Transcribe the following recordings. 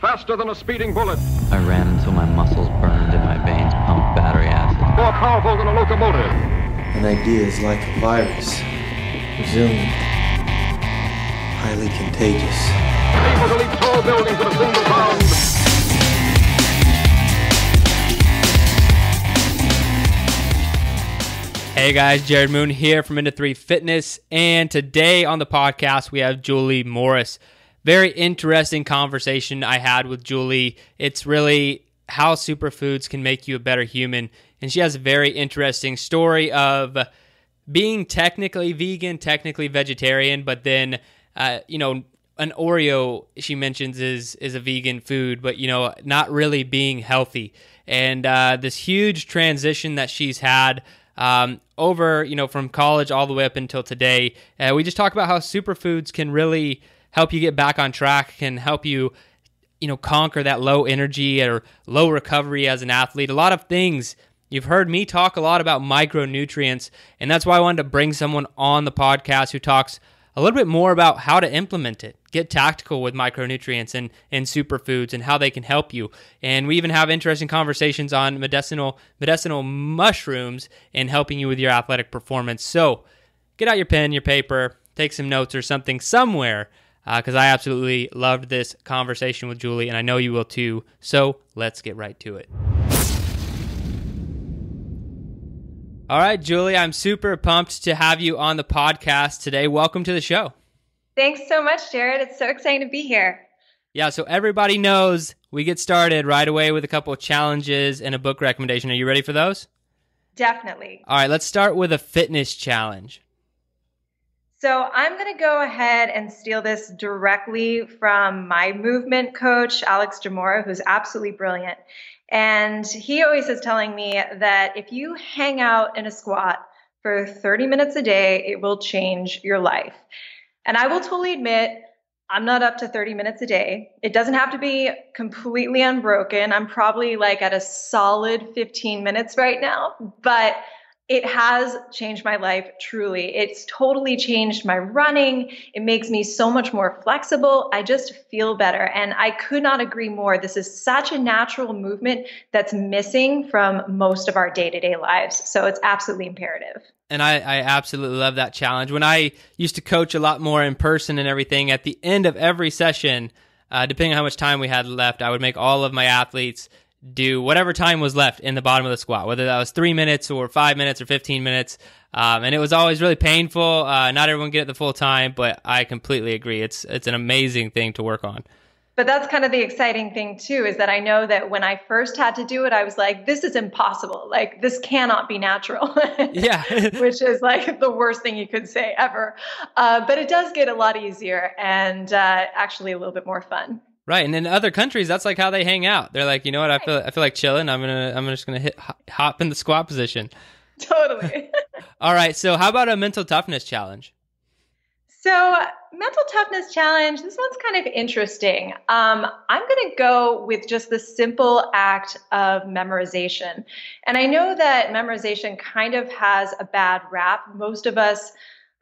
faster than a speeding bullet, I ran until my muscles burned and my veins pumped battery acid. more powerful than a locomotive. An idea is like a virus, resilient, highly contagious. Able to leap tall buildings in a single bound. Hey guys, Jared Moon here from Into 3 Fitness, and today on the podcast we have Julie Morris. Very interesting conversation I had with Julie. It's really how superfoods can make you a better human, and she has a very interesting story of being technically vegan, technically vegetarian, but then uh, you know an Oreo she mentions is is a vegan food, but you know not really being healthy, and uh, this huge transition that she's had um, over you know from college all the way up until today. Uh, we just talk about how superfoods can really help you get back on track, can help you you know conquer that low energy or low recovery as an athlete. A lot of things. You've heard me talk a lot about micronutrients, and that's why I wanted to bring someone on the podcast who talks a little bit more about how to implement it. Get tactical with micronutrients and, and superfoods and how they can help you. And we even have interesting conversations on medicinal medicinal mushrooms and helping you with your athletic performance. So get out your pen, your paper, take some notes or something somewhere Uh, because I absolutely loved this conversation with Julie, and I know you will too. So let's get right to it. All right, Julie, I'm super pumped to have you on the podcast today. Welcome to the show. Thanks so much, Jared. It's so exciting to be here. Yeah, so everybody knows we get started right away with a couple of challenges and a book recommendation. Are you ready for those? Definitely. All right, let's start with a fitness challenge. So I'm going to go ahead and steal this directly from my movement coach, Alex Jamora, who's absolutely brilliant. And he always is telling me that if you hang out in a squat for 30 minutes a day, it will change your life. And I will totally admit, I'm not up to 30 minutes a day. It doesn't have to be completely unbroken. I'm probably like at a solid 15 minutes right now, but it has changed my life truly. It's totally changed my running. It makes me so much more flexible. I just feel better. And I could not agree more. This is such a natural movement that's missing from most of our day to day lives. So it's absolutely imperative. And I, I absolutely love that challenge. When I used to coach a lot more in person and everything, at the end of every session, uh, depending on how much time we had left, I would make all of my athletes do whatever time was left in the bottom of the squat, whether that was three minutes or five minutes or 15 minutes. Um, and it was always really painful. Uh, not everyone get it the full time, but I completely agree. It's, it's an amazing thing to work on. But that's kind of the exciting thing too, is that I know that when I first had to do it, I was like, this is impossible. Like, this cannot be natural. Yeah. Which is like the worst thing you could say ever. Uh, but it does get a lot easier and uh, actually a little bit more fun. Right, and in other countries, that's like how they hang out. They're like, you know what? I feel I feel like chilling. I'm gonna I'm just gonna hit hop in the squat position. Totally. All right. So how about a mental toughness challenge? So mental toughness challenge. This one's kind of interesting. Um, I'm going to go with just the simple act of memorization, and I know that memorization kind of has a bad rap. Most of us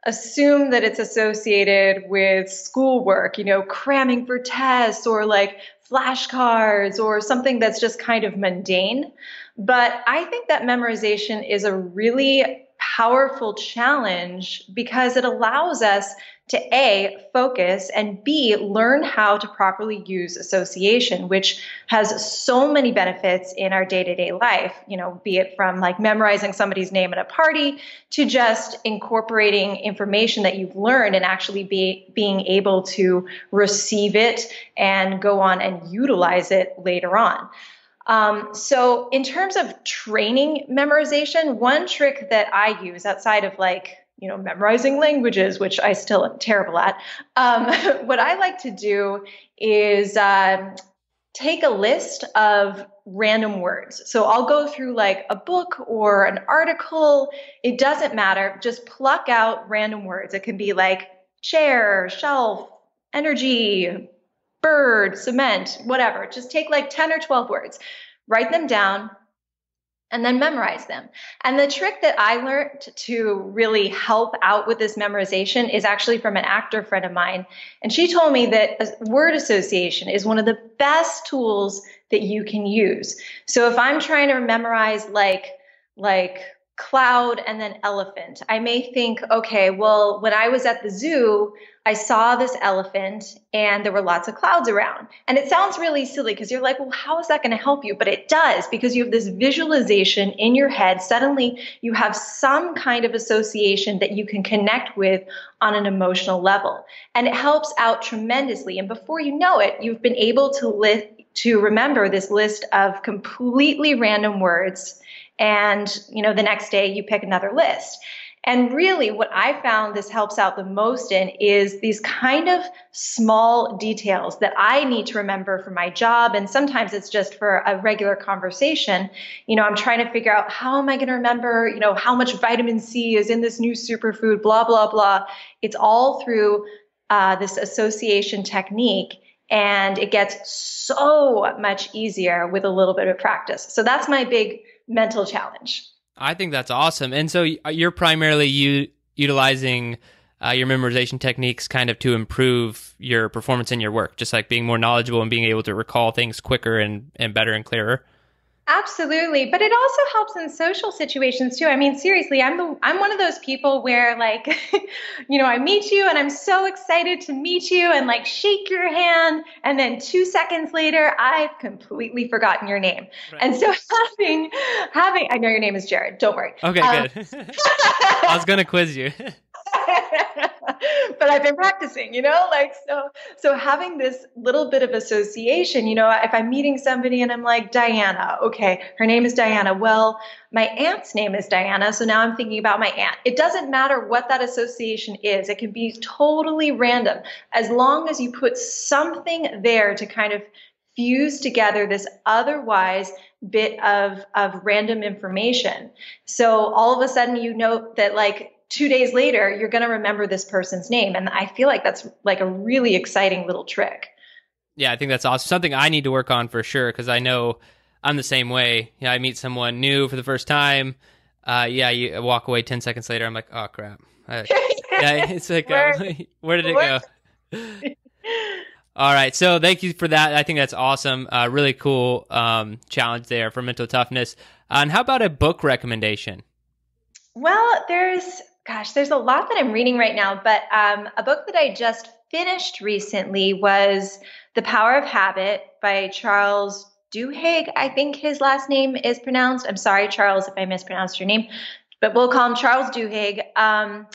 assume that it's associated with schoolwork, you know, cramming for tests or like flashcards or something that's just kind of mundane. But I think that memorization is a really powerful challenge because it allows us to A, focus, and B, learn how to properly use association, which has so many benefits in our day to day life, you know, be it from like memorizing somebody's name at a party to just incorporating information that you've learned and actually be, being able to receive it and go on and utilize it later on. Um, so, in terms of training memorization, one trick that I use outside of like you know, memorizing languages, which I still am terrible at. Um, what I like to do is uh, take a list of random words. So I'll go through like a book or an article. It doesn't matter. Just pluck out random words. It can be like chair, shelf, energy, bird, cement, whatever. Just take like 10 or 12 words, write them down, and then memorize them. And the trick that I learned to really help out with this memorization is actually from an actor friend of mine. And she told me that word association is one of the best tools that you can use. So if I'm trying to memorize like, like cloud and then elephant, I may think, okay, well, when I was at the zoo, I saw this elephant and there were lots of clouds around. And it sounds really silly because you're like, well, how is that going to help you? But it does because you have this visualization in your head. Suddenly you have some kind of association that you can connect with on an emotional level. And it helps out tremendously. And before you know it, you've been able to list, to remember this list of completely random words. And, you know, the next day you pick another list. And really, what I found this helps out the most in is these kind of small details that I need to remember for my job. And sometimes it's just for a regular conversation. You know, I'm trying to figure out how am I going to remember, you know, how much vitamin C is in this new superfood, blah, blah, blah. It's all through uh, this association technique. And it gets so much easier with a little bit of practice. So that's my big mental challenge. I think that's awesome. And so you're primarily u- utilizing uh, your memorization techniques kind of to improve your performance in your work, just like being more knowledgeable and being able to recall things quicker and, and better and clearer. Absolutely, but it also helps in social situations too. I mean, seriously, I'm the I'm one of those people where like, you know, I meet you and I'm so excited to meet you and like shake your hand, and then two seconds later, I've completely forgotten your name. Right. And so having having I know your name is Jared. Don't worry. Okay, um, good. I was gonna quiz you. but I've been practicing, you know, like so so having this little bit of association, you know, if I'm meeting somebody and I'm like Diana, okay, her name is Diana. Well, my aunt's name is Diana, so now I'm thinking about my aunt. It doesn't matter what that association is. It can be totally random as long as you put something there to kind of fuse together this otherwise bit of of random information. So all of a sudden you know that like two days later, you're going to remember this person's name. And I feel like that's like a really exciting little trick. Yeah, I think that's awesome. Something I need to work on for sure because I know I'm the same way. Yeah, I meet someone new for the first time. Uh, yeah, you walk away 10 seconds later. I'm like, oh, crap. Uh, yeah, it's like, where, uh, where did it where? go? All right. So thank you for that. I think that's awesome. Uh, really cool um, challenge there for mental toughness. Uh, and how about a book recommendation? Well, there's gosh, there's a lot that I'm reading right now, but um, a book that I just finished recently was The Power of Habit by Charles Duhigg. I think his last name is pronounced. I'm sorry, Charles, if I mispronounced your name, but we'll call him Charles Duhigg. Um,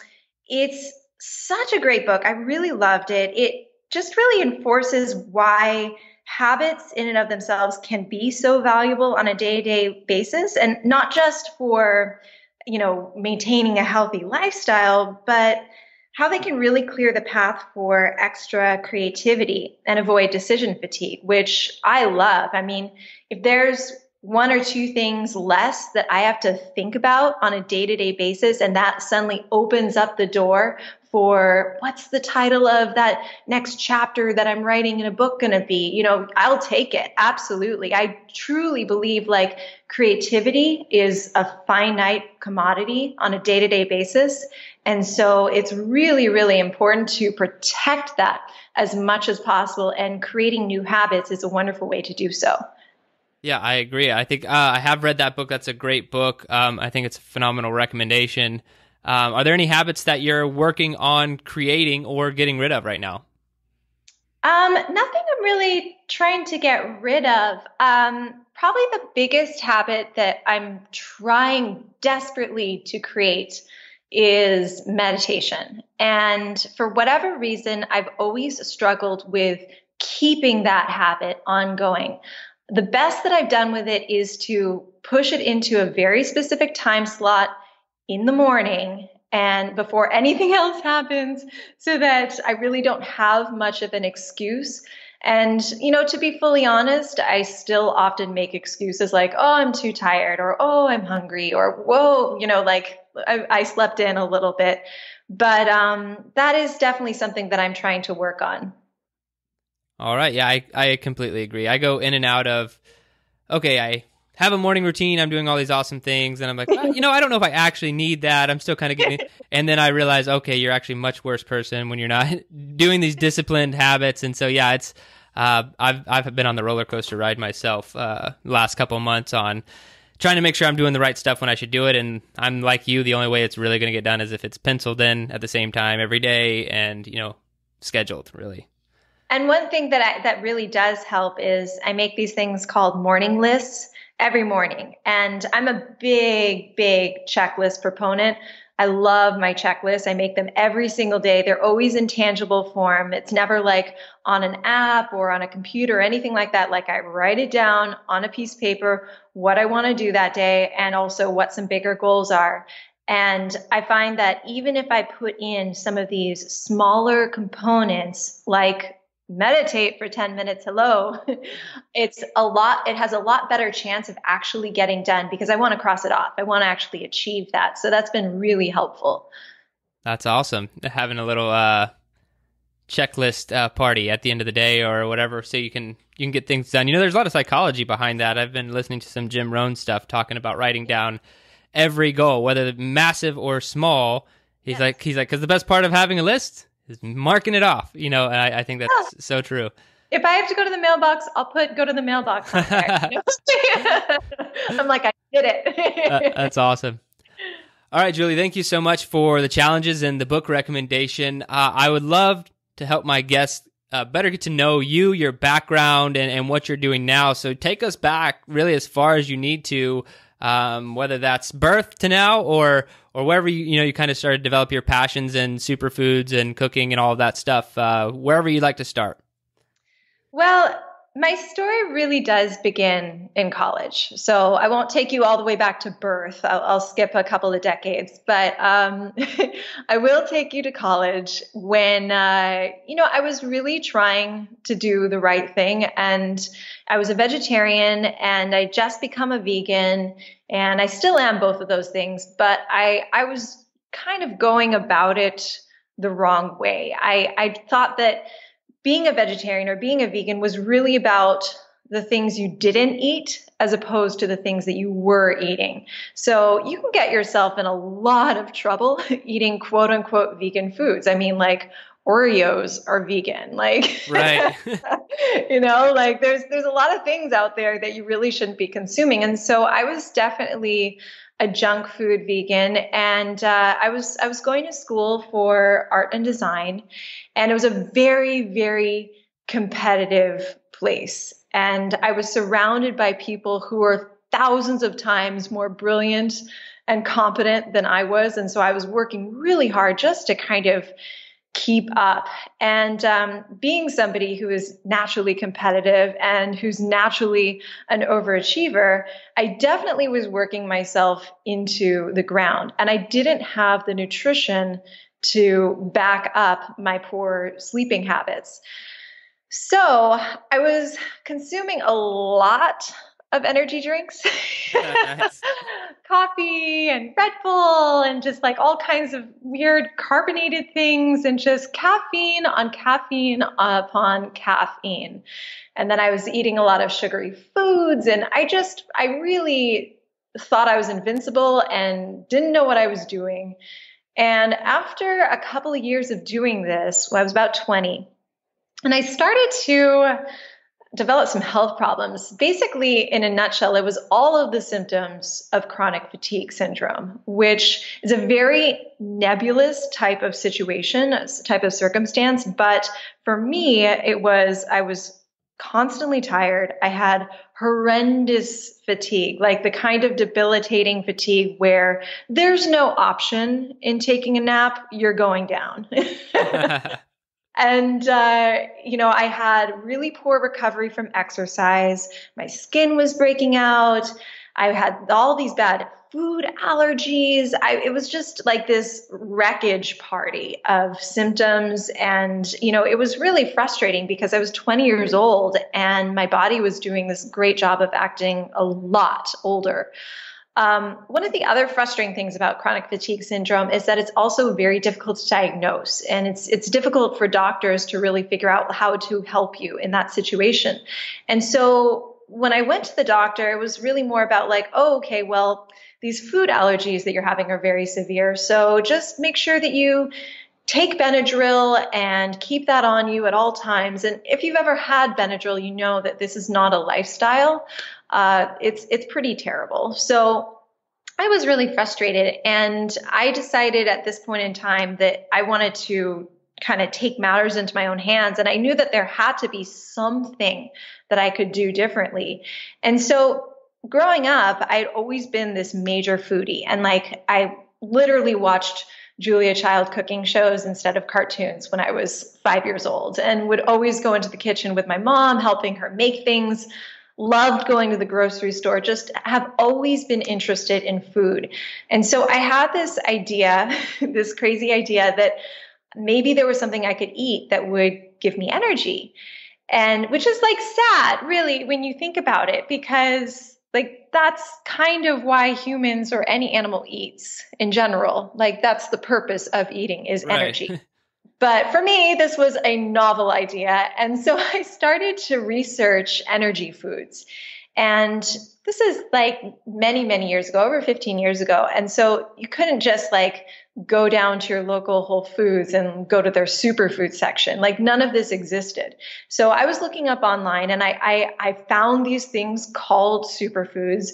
it's such a great book. I really loved it. It just really enforces why habits in and of themselves can be so valuable on a day-to-day basis and not just for you know, maintaining a healthy lifestyle, but how they can really clear the path for extra creativity and avoid decision fatigue, which I love. I mean, if there's one or two things less that I have to think about on a day to day basis, and that suddenly opens up the door for what's the title of that next chapter that I'm writing in a book going to be? You know, I'll take it. Absolutely. I truly believe like creativity is a finite commodity on a day to day basis. And so it's really, really important to protect that as much as possible. And creating new habits is a wonderful way to do so. Yeah, I agree. I think uh, I have read that book. That's a great book. Um, I think it's a phenomenal recommendation. Um, are there any habits that you're working on creating or getting rid of right now? Um, nothing I'm really trying to get rid of. Um, probably the biggest habit that I'm trying desperately to create is meditation. And for whatever reason, I've always struggled with keeping that habit ongoing. The best that I've done with it is to push it into a very specific time slot in the morning and before anything else happens so that I really don't have much of an excuse. And, you know, to be fully honest, I still often make excuses like, oh, I'm too tired, or oh, I'm hungry, or whoa, you know, like I, I slept in a little bit. But um, that is definitely something that I'm trying to work on. All right. Yeah, I, I completely agree. I go in and out of, okay, I have a morning routine. I'm doing all these awesome things, and I'm like, oh, you know, I don't know if I actually need that. I'm still kind of getting. and then I realize, okay, you're actually a much worse person when you're not doing these disciplined habits. And so, yeah, it's. Uh, I've I've been on the roller coaster ride myself uh, last couple months on trying to make sure I'm doing the right stuff when I should do it. And I'm like you, the only way it's really going to get done is if it's penciled in at the same time every day and you know scheduled really. And one thing that I, that really does help is I make these things called morning lists every morning. And I'm a big, big checklist proponent. I love my checklists. I make them every single day. They're always in tangible form. It's never like on an app or on a computer or anything like that. Like I write it down on a piece of paper, what I want to do that day, and also what some bigger goals are. And I find that even if I put in some of these smaller components, like meditate for 10 minutes hello. It's a lot it has a lot better chance of actually getting done because i want to cross it off. I want to actually achieve that. So that's been really helpful. That's awesome. Having a little uh checklist uh, party at the end of the day or whatever so you can you can get things done. You know there's a lot of psychology behind that. I've been listening to some jim rohn stuff talking about writing down every goal whether massive or small. He's yes. like he's like because the best part of having a list is marking it off. You know, and I, I think that's yeah. so true. If I have to go to the mailbox, I'll put go to the mailbox. I'm like, I did it. uh, that's awesome. All right, Julie, thank you so much for the challenges and the book recommendation. Uh, I would love to help my guests uh, better get to know you, your background, and, and what you're doing now. So take us back really as far as you need to um, whether that's birth to now or or wherever you you know you kind of started to develop your passions in superfoods and cooking and all of that stuff. Uh, wherever you'd like to start. Well, my story really does begin in college. So I won't take you all the way back to birth. I'll, I'll skip a couple of decades, but um, I will take you to college when, uh, you know, I was really trying to do the right thing. And I was a vegetarian and I just become a vegan. And I still am both of those things, but I, I was kind of going about it the wrong way. I, I thought that being a vegetarian or being a vegan was really about the things you didn't eat as opposed to the things that you were eating. So you can get yourself in a lot of trouble eating quote unquote vegan foods. I mean, like Oreos are vegan. Like, right. you know, like there's there's a lot of things out there that you really shouldn't be consuming. And so I was definitely a junk food vegan, and uh, I was I was going to school for art and design, and it was a very very competitive place, and I was surrounded by people who were thousands of times more brilliant and competent than I was, and so I was working really hard just to kind of keep up. And um, being somebody who is naturally competitive and who's naturally an overachiever, I definitely was working myself into the ground. And I didn't have the nutrition to back up my poor sleeping habits. So I was consuming a lot of energy drinks, coffee and Red Bull, and just like all kinds of weird carbonated things, and just caffeine on caffeine upon caffeine. And then I was eating a lot of sugary foods, and I just, I really thought I was invincible and didn't know what I was doing. And after a couple of years of doing this, when I was about 20, and I started to developed some health problems. Basically, in a nutshell, it was all of the symptoms of chronic fatigue syndrome, which is a very nebulous type of situation, type of circumstance. But for me, it was, I was constantly tired. I had horrendous fatigue, like the kind of debilitating fatigue where there's no option in taking a nap, you're going down. And, uh, you know, I had really poor recovery from exercise. My skin was breaking out. I had all these bad food allergies. I, it was just like this wreckage party of symptoms. And, you know, it was really frustrating because I was 20 years old and my body was doing this great job of acting a lot older. Um, one of the other frustrating things about chronic fatigue syndrome is that it's also very difficult to diagnose, and it's it's difficult for doctors to really figure out how to help you in that situation. And so when I went to the doctor, it was really more about like, oh, okay, well, these food allergies that you're having are very severe. So just make sure that you take Benadryl and keep that on you at all times. And if you've ever had Benadryl, you know that this is not a lifestyle. Uh, it's it's pretty terrible. So I was really frustrated, and I decided at this point in time that I wanted to kind of take matters into my own hands. And I knew that there had to be something that I could do differently. And so growing up, I'd always been this major foodie. And like, I literally watched Julia Child cooking shows instead of cartoons when I was five years old and would always go into the kitchen with my mom, helping her make things. Loved going to the grocery store, just have always been interested in food. And so I had this idea, this crazy idea that maybe there was something I could eat that would give me energy. And which is like sad, really, when you think about it, because like that's kind of why humans or any animal eats in general. Like that's the purpose of eating is right. energy. but for me, this was a novel idea. And so I started to research energy foods. And this is like many, many years ago, over 15 years ago. And so you couldn't just like go down to your local Whole Foods and go to their superfood section. Like none of this existed. So I was looking up online and I, I, I found these things called superfoods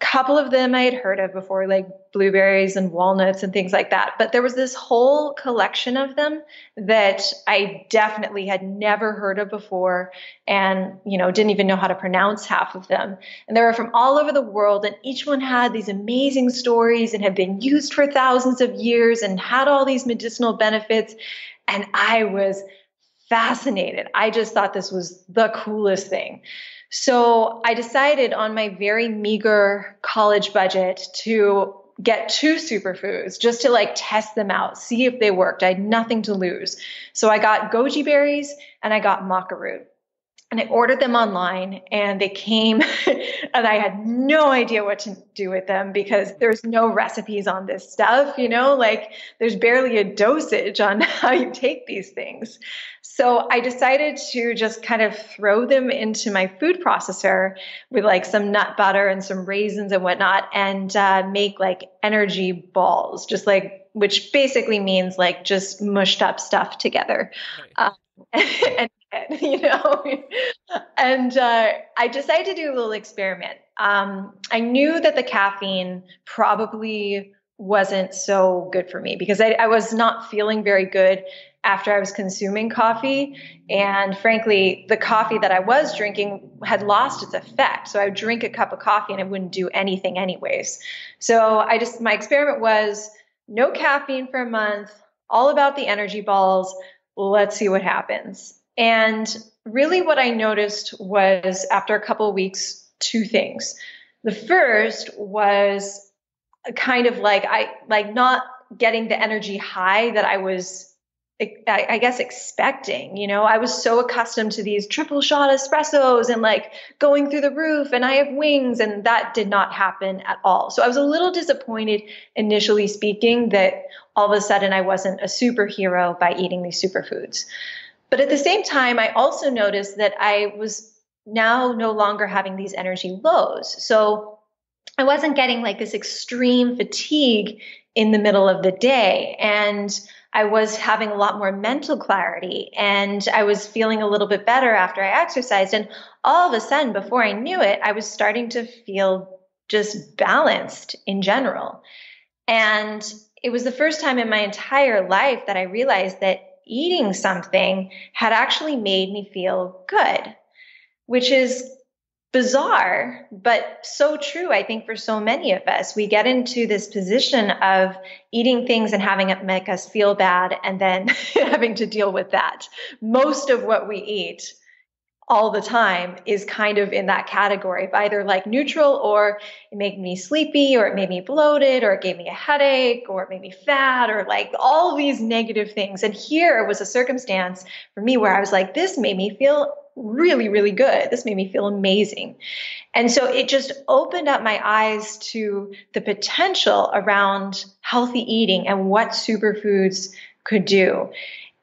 couple of them I had heard of before, like blueberries and walnuts and things like that. But there was this whole collection of them that I definitely had never heard of before and, you know, didn't even know how to pronounce half of them. And they were from all over the world and each one had these amazing stories and had been used for thousands of years and had all these medicinal benefits. And I was fascinated. I just thought this was the coolest thing. So I decided on my very meager college budget to get two superfoods just to like test them out, see if they worked. I had nothing to lose. So I got goji berries and I got maca root and I ordered them online and they came and I had no idea what to do with them because there's no recipes on this stuff, you know, like there's barely a dosage on how you take these things. So I decided to just kind of throw them into my food processor with like some nut butter and some raisins and whatnot and uh, make like energy balls, just like, which basically means like just mushed up stuff together. Right. Uh, and you know and uh, i decided to do a little experiment. Um, i knew that the caffeine probably wasn't so good for me because I, I, was not feeling very good after i was consuming coffee. And frankly the coffee that i was drinking had lost its effect. So i would drink a cup of coffee and it wouldn't do anything anyways. So i just my experiment was no caffeine for a month all about the energy balls. Let's see what happens and really, what I noticed was after a couple of weeks, two things. The first was kind of like I like not getting the energy high that I was I, guess expecting, you know, I was so accustomed to these triple shot espressos and like going through the roof and I have wings and that did not happen at all. So I was a little disappointed initially speaking that all of a sudden I wasn't a superhero by eating these superfoods. But at the same time, I also noticed that I was now no longer having these energy lows. So I wasn't getting like this extreme fatigue in the middle of the day. And I was having a lot more mental clarity and I was feeling a little bit better after I exercised. And all of a sudden, before I knew it, I was starting to feel just balanced in general. And it was the first time in my entire life that I realized that eating something had actually made me feel good, which is bizarre, but so true, I think, for so many of us. We get into this position of eating things and having it make us feel bad and then having to deal with that. Most of what we eat all the time is kind of in that category of either like neutral or it made me sleepy or it made me bloated or it gave me a headache or it made me fat or like all these negative things. And here was a circumstance for me where I was like, this made me feel really, really good. This made me feel amazing. And so it just opened up my eyes to the potential around healthy eating and what superfoods could do.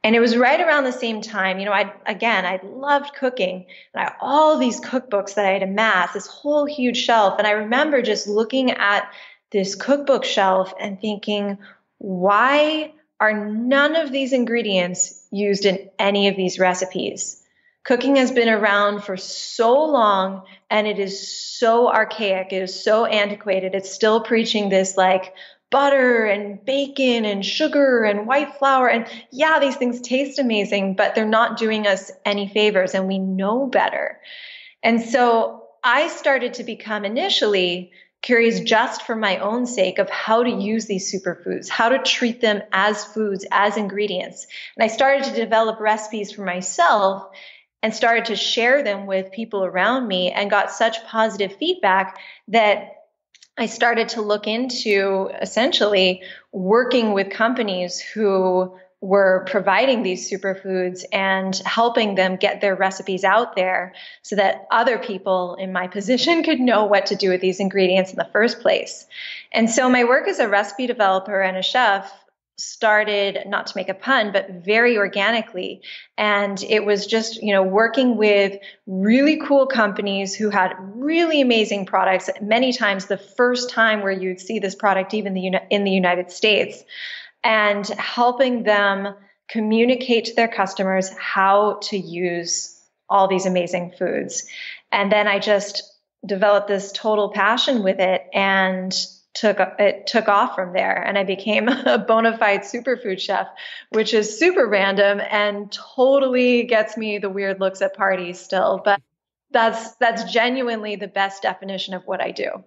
And it was right around the same time, you know, I again, I loved cooking and I all these cookbooks that I had amassed, this whole huge shelf. And I remember just looking at this cookbook shelf and thinking, why are none of these ingredients used in any of these recipes? Cooking has been around for so long and it is so archaic. It is so antiquated. It's still preaching this like butter and bacon and sugar and white flour. And yeah, these things taste amazing, but they're not doing us any favors and we know better. And so I started to become initially curious just for my own sake of how to use these superfoods, how to treat them as foods, as ingredients. And I started to develop recipes for myself and started to share them with people around me and got such positive feedback that I started to look into essentially working with companies who were providing these superfoods and helping them get their recipes out there so that other people in my position could know what to do with these ingredients in the first place. And so my work as a recipe developer and a chef started not to make a pun but very organically. And it was just you know working with really cool companies who had really amazing products many times the first time where you'd see this product even the in the United States and helping them communicate to their customers how to use all these amazing foods. And then I just developed this total passion with it and took it took off from there and i became a bona fide superfood chef which is super random and totally gets me the weird looks at parties still but that's that's genuinely the best definition of what i do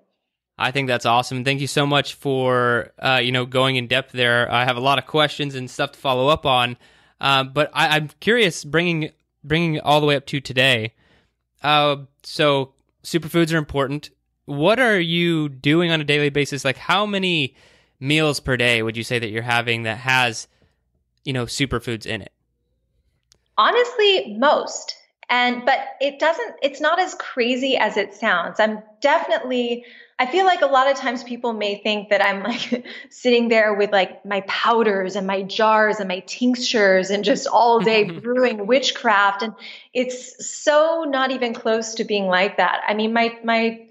I think that's awesome. Thank you so much for uh, you know going in depth there. I have a lot of questions and stuff to follow up on, uh, but I, am curious bringing bringing all the way up to today. Uh, so superfoods are important what are you doing on a daily basis? Like, how many meals per day would you say that you're having that has, you know, superfoods in it? Honestly, most. And, but it doesn't, it's not as crazy as it sounds. I'm definitely, I feel like a lot of times people may think that I'm like sitting there with like my powders and my jars and my tinctures and just all day brewing witchcraft. And it's so not even close to being like that. I mean, my, my,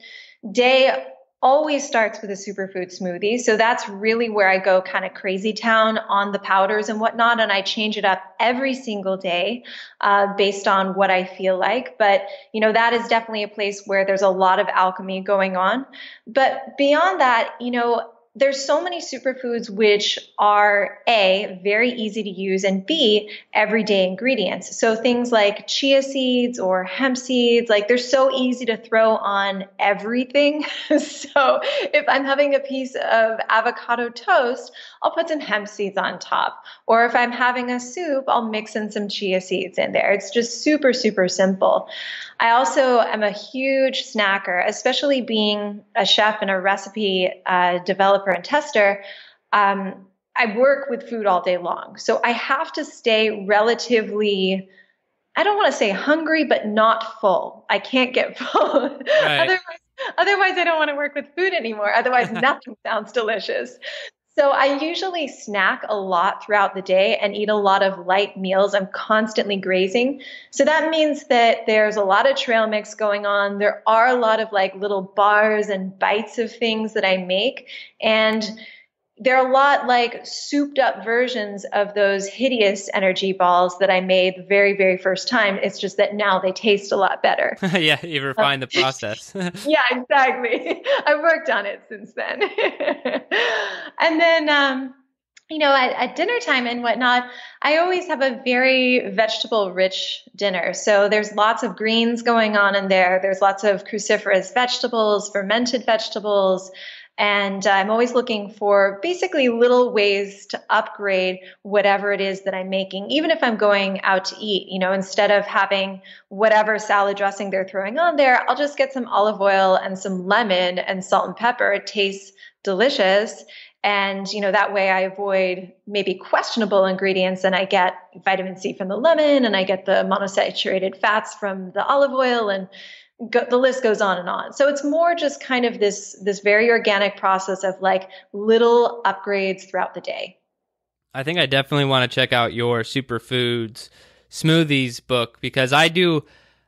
day always starts with a superfood smoothie. So that's really where I go kind of crazy town on the powders and whatnot. And I change it up every single day uh, based on what I feel like. But, you know, that is definitely a place where there's a lot of alchemy going on. But beyond that, you know, there's so many superfoods which are A, very easy to use, and B, everyday ingredients. So things like chia seeds or hemp seeds, like they're so easy to throw on everything. so if I'm having a piece of avocado toast, I'll put some hemp seeds on top. Or if I'm having a soup, I'll mix in some chia seeds in there. It's just super, super simple. I also am a huge snacker, especially being a chef and a recipe uh, developer and tester. Um, I work with food all day long. So I have to stay relatively, I don't want to say hungry, but not full. I can't get full. Right. otherwise, otherwise, I don't want to work with food anymore. Otherwise, nothing sounds delicious. So I usually snack a lot throughout the day and eat a lot of light meals. I'm constantly grazing. So that means that there's a lot of trail mix going on. There are a lot of like little bars and bites of things that I make. And they're a lot like souped up versions of those hideous energy balls that I made the very, very first time. It's just that now they taste a lot better. yeah, you refined the process. yeah, exactly. I've worked on it since then. and then, um, you know, at, at dinner time and whatnot, I always have a very vegetable rich dinner. So there's lots of greens going on in there. There's lots of cruciferous vegetables, fermented vegetables, and I'm always looking for basically little ways to upgrade whatever it is that I'm making, even if I'm going out to eat. You know, instead of having whatever salad dressing they're throwing on there, I'll just get some olive oil and some lemon and salt and pepper. It tastes delicious. And, you know, that way I avoid maybe questionable ingredients and I get vitamin C from the lemon and I get the monosaturated fats from the olive oil and go, the list goes on and on. So it's more just kind of this this very organic process of like little upgrades throughout the day. I think I definitely want to check out your superfoods smoothies book because I do.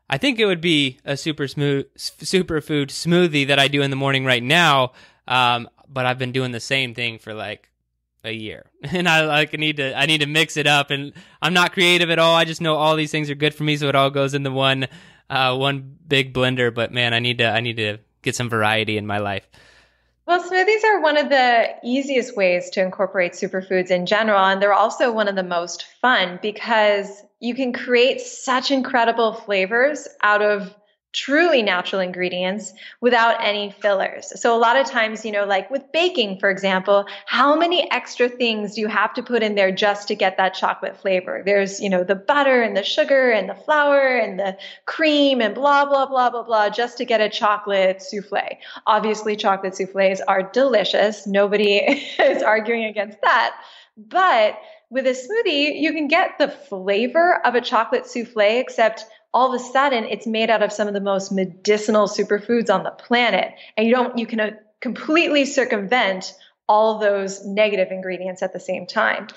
I think it would be a super smooth superfood smoothie that I do in the morning right now. Um, but I've been doing the same thing for like a year, and I like need to I need to mix it up. And I'm not creative at all. I just know all these things are good for me, so it all goes into one uh, one big blender. But man, I need to I need to get some variety in my life. Well, smoothies are one of the easiest ways to incorporate superfoods in general, and they're also one of the most fun because you can create such incredible flavors out of truly natural ingredients without any fillers. So a lot of times, you know, like with baking, for example, how many extra things do you have to put in there just to get that chocolate flavor? There's, you know, the butter and the sugar and the flour and the cream and blah, blah, blah, blah, blah, just to get a chocolate souffle. Obviously, chocolate souffles are delicious. Nobody is arguing against that. But with a smoothie, you can get the flavor of a chocolate souffle, except all of a sudden it's made out of some of the most medicinal superfoods on the planet. And you don't, you can uh, completely circumvent all those negative ingredients at the same time.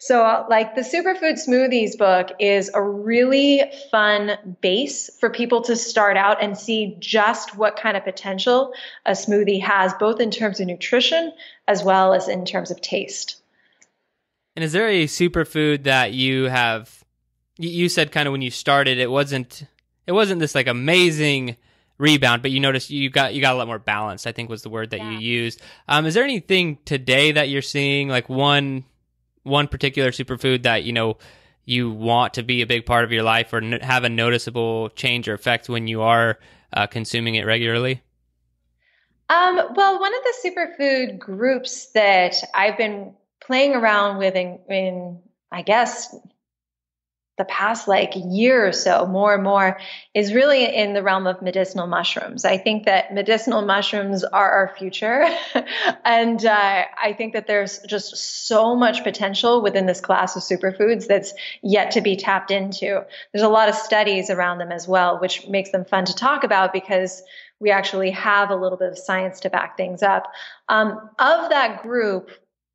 So, uh, like the Superfood Smoothies book is a really fun base for people to start out and see just what kind of potential a smoothie has, both in terms of nutrition as well as in terms of taste. And is there a superfood that you have you said kind of when you started it wasn't it wasn't this like amazing rebound, but you noticed you got you got a lot more balanced. I think was the word that yeah. you used. Um, is there anything today that you're seeing like one one particular superfood that you know you want to be a big part of your life or n- have a noticeable change or effect when you are uh, consuming it regularly? Um, well, one of the superfood groups that I've been playing around with in, in I guess the past like year or so, more and more, is really in the realm of medicinal mushrooms. I think that medicinal mushrooms are our future. and uh, I think that there's just so much potential within this class of superfoods that's yet to be tapped into. There's a lot of studies around them as well, which makes them fun to talk about because we actually have a little bit of science to back things up. Um, of that group,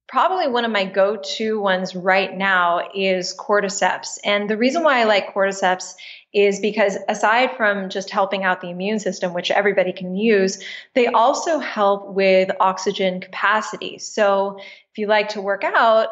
probably one of my go-to ones right now is cordyceps. And the reason why I like cordyceps is because aside from just helping out the immune system, which everybody can use, they also help with oxygen capacity. So if you like to work out,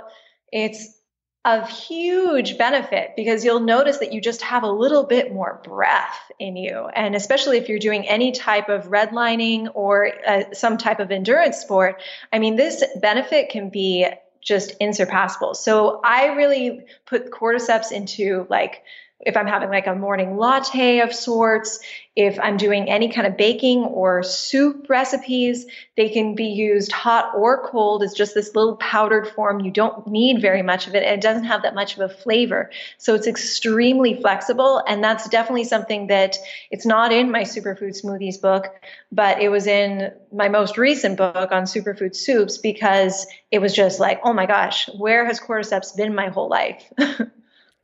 it's of huge benefit because you'll notice that you just have a little bit more breath in you. And especially if you're doing any type of redlining or uh, some type of endurance sport, I mean, this benefit can be just insurpassable. So I really put cordyceps into like if I'm having like a morning latte of sorts, if I'm doing any kind of baking or soup recipes, they can be used hot or cold as just this little powdered form. You don't need very much of it, and it doesn't have that much of a flavor. So it's extremely flexible, and that's definitely something that it's not in my superfood smoothies book, but it was in my most recent book on superfood soups because it was just like, oh my gosh, where has cordyceps been my whole life? and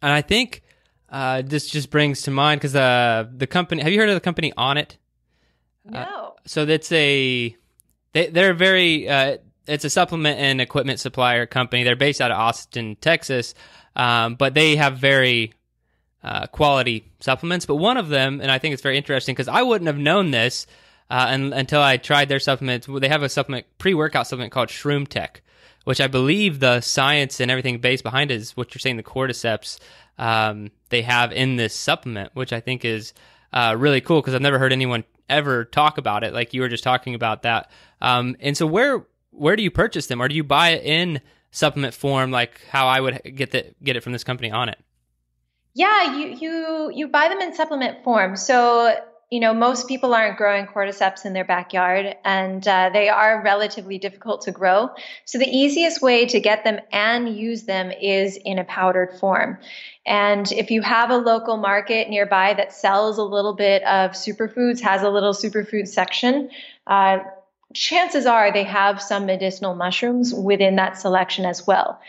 I think uh, this just brings to mind because uh, the company. Have you heard of the company Onnit? No. Uh, so that's a they they're very uh, it's a supplement and equipment supplier company. They're based out of Austin, Texas, um, but they have very uh, quality supplements. But one of them, and I think it's very interesting because I wouldn't have known this uh, and, until I tried their supplements. They have a supplement pre workout supplement called Shroom Tech, which I believe the science and everything based behind it is what you're saying the cordyceps um, they have in this supplement, which I think is uh, really cool because I've never heard anyone ever talk about it. Like you were just talking about that. Um, and so where where do you purchase them, or do you buy it in supplement form, like how I would get the, get it from this company Onnit? Yeah, you you you buy them in supplement form. So you know, most people aren't growing cordyceps in their backyard and uh, they are relatively difficult to grow. So the easiest way to get them and use them is in a powdered form. And if you have a local market nearby that sells a little bit of superfoods, has a little superfood section, uh, chances are they have some medicinal mushrooms within that selection as well.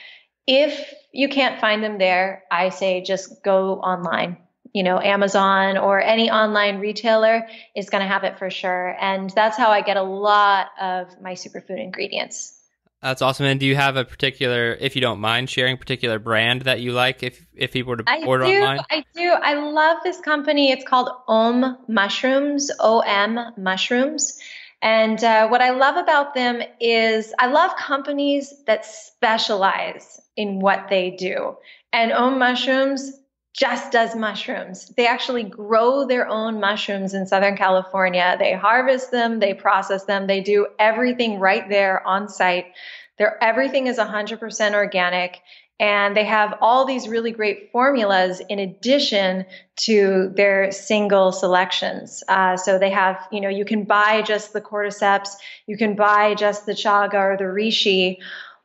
If you can't find them there, I say just go online you know, Amazon or any online retailer is going to have it for sure. And that's how I get a lot of my superfood ingredients. That's awesome. And do you have a particular, if you don't mind sharing, particular brand that you like if if people were to I order do, online? I do. I love this company. It's called Om Mushrooms, O M Mushrooms. And uh, what I love about them is I love companies that specialize in what they do. And Om Mushrooms just does mushrooms. They actually grow their own mushrooms in Southern California. They harvest them, they process them, they do everything right there on site. Their everything is 100% organic and they have all these really great formulas in addition to their single selections. Uh, so they have, you know, you can buy just the cordyceps, you can buy just the chaga or the reishi,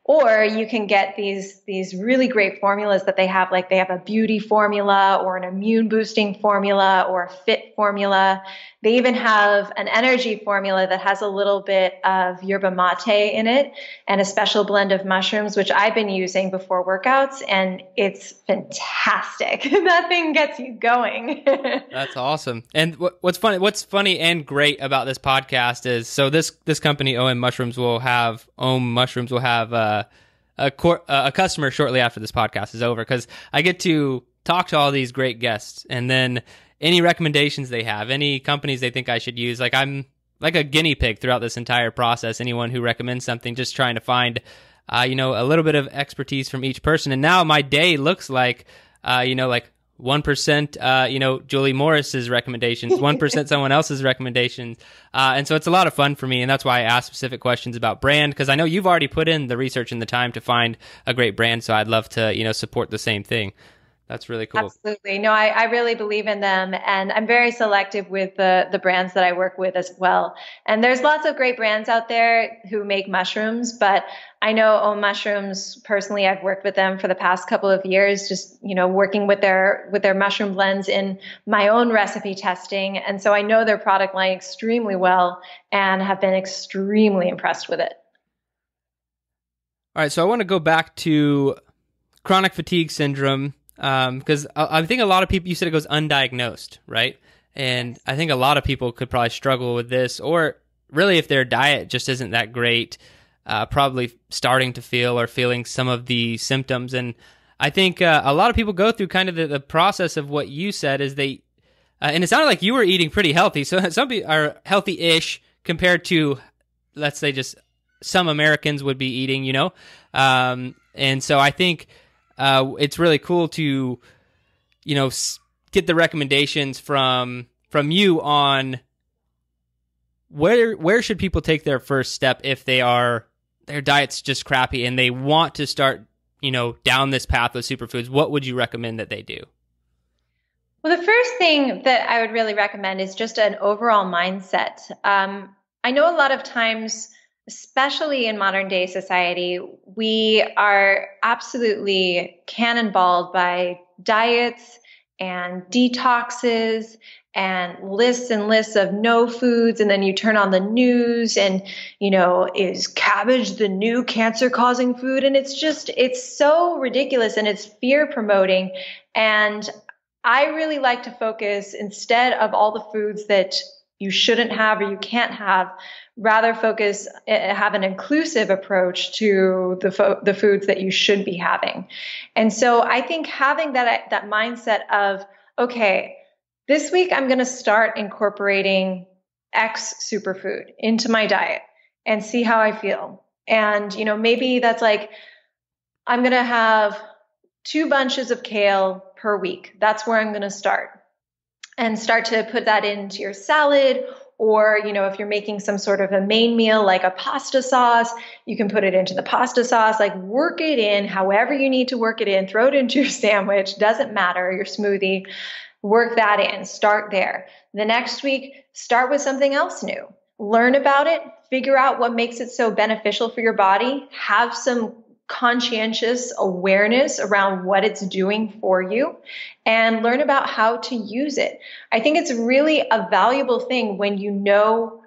or you can get these these really great formulas that they have like they have a beauty formula or an immune boosting formula or a fit formula. They even have an energy formula that has a little bit of yerba mate in it and a special blend of mushrooms which i've been using before workouts and it's fantastic. That thing gets you going. That's awesome. And what's funny, what's funny and great about this podcast is so this this company OM Mushrooms will have OM Mushrooms will have uh, a cor- uh, a customer shortly after this podcast is over because I get to talk to all these great guests and then any recommendations they have, any companies they think I should use. Like I'm like a guinea pig throughout this entire process. Anyone who recommends something, just trying to find, uh, you know, a little bit of expertise from each person. And now my day looks like, uh, you know, like one percent, uh, you know, Julie Morris's recommendations, one percent someone else's recommendations, uh, and so it's a lot of fun for me, and that's why I ask specific questions about brand because I know you've already put in the research and the time to find a great brand, so I'd love to, you know, support the same thing. That's really cool. Absolutely. No, I, I really believe in them and I'm very selective with the, the brands that I work with as well. And there's lots of great brands out there who make mushrooms, but I know Om Mushrooms personally, I've worked with them for the past couple of years, just, you know, working with their, with their mushroom blends in my own recipe testing. And so I know their product line extremely well and have been extremely impressed with it. All right, so I want to go back to chronic fatigue syndrome because um, I, I think a lot of people. You said it goes undiagnosed, right? And I think a lot of people could probably struggle with this, or really, if their diet just isn't that great, uh, probably starting to feel or feeling some of the symptoms. And I think uh, a lot of people go through kind of the, the process of what you said is they, uh, and it sounded like you were eating pretty healthy. So some people are healthy-ish compared to, let's say, just some Americans would be eating, you know. Um, and so I think uh, it's really cool to, you know, get the recommendations from from you on where where should people take their first step if they are their diet's just crappy and they want to start, you know, down this path of superfoods. What would you recommend that they do? Well, the first thing that I would really recommend is just an overall mindset. Um, I know a lot of times, especially in modern day society, we are absolutely cannonballed by diets and detoxes and lists and lists of no foods and then you turn on the news and you know is cabbage the new cancer causing food? And it's just it's so ridiculous and it's fear promoting and I really like to focus instead of all the foods that you shouldn't have or you can't have, rather focus, uh, have an inclusive approach to the, fo- the foods that you should be having. And so I think having that, that mindset of, okay, this week I'm going to start incorporating X superfood into my diet and see how I feel. And, you know, maybe that's like, I'm going to have two bunches of kale per week. That's where I'm going to start. And start to put that into your salad. Or you know if you're making some sort of a main meal like a pasta sauce you can put it into the pasta sauce. Like work it in however you need to work it in. Throw it into your sandwich. Doesn't matter. Your smoothie. Work that in. Start there. The next week start with something else new. Learn about it. Figure out what makes it so beneficial for your body. Have some conscientious awareness around what it's doing for you and learn about how to use it. I think it's really a valuable thing when you know